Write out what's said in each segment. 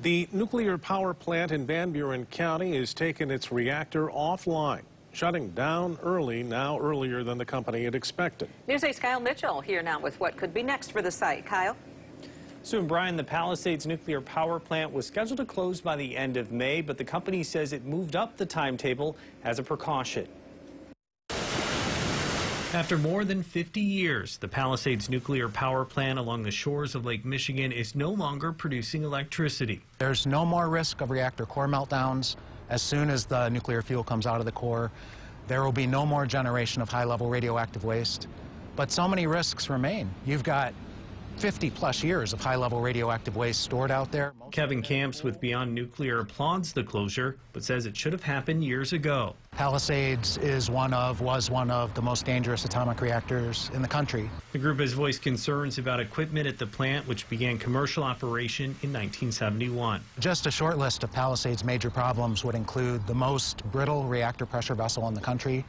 The nuclear power plant in Van Buren County has taken its reactor offline, shutting down early, now earlier than the company had expected. News 8's Kyle Mitchell here now with what could be next for the site. Kyle? Soon, Brian, the Palisades nuclear power plant was scheduled to close by the end of May, but the company says it moved up the timetable as a precaution. After more than 50 years, the Palisades nuclear power plant along the shores of Lake Michigan is no longer producing electricity. There's no more risk of reactor core meltdowns. As soon as the nuclear fuel comes out of the core, there will be no more generation of high-level radioactive waste. But so many risks remain. You've got 50 plus years of high-level radioactive waste stored out there. Kevin Kamps with Beyond Nuclear applauds the closure, but says it should have happened years ago. Palisades is one of, was one of the most dangerous atomic reactors in the country. The group has voiced concerns about equipment at the plant, which began commercial operation in 1971. Just a short list of Palisades' major problems would include the most brittle reactor pressure vessel in the country,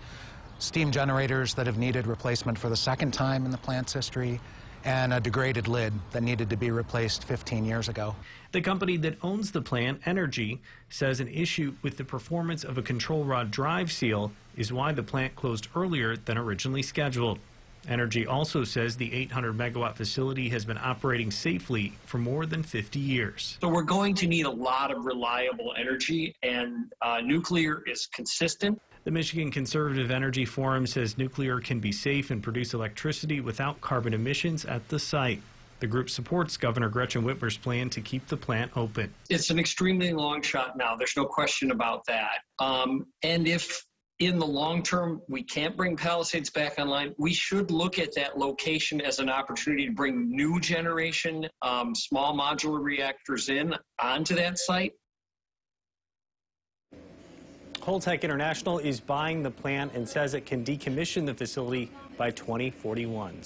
steam generators that have needed replacement for the second time in the plant's history, and a degraded lid that needed to be replaced 15 years ago. The company that owns the plant, Entergy, says an issue with the performance of a control rod drive seal is why the plant closed earlier than originally scheduled. Entergy also says the 800 megawatt facility has been operating safely for more than 50 years. So we're going to need a lot of reliable energy, and uh, nuclear is consistent. The Michigan Conservative Energy Forum says nuclear can be safe and produce electricity without carbon emissions at the site. The group supports Governor Gretchen Whitmer's plan to keep the plant open. It's an extremely long shot now. There's no question about that. Um, and if in the long term we can't bring Palisades back online, we should look at that location as an opportunity to bring new generation um, small modular reactors in onto that site. Holtec International is buying the plant and says it can decommission the facility by 2041.